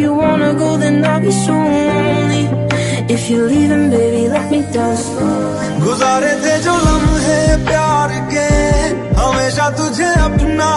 you wanna go, then I'll be so lonely. If you're leaving, baby, let me down slowly गुजारे थे जो लम्हे प्यार के हमेशा तुझे अपना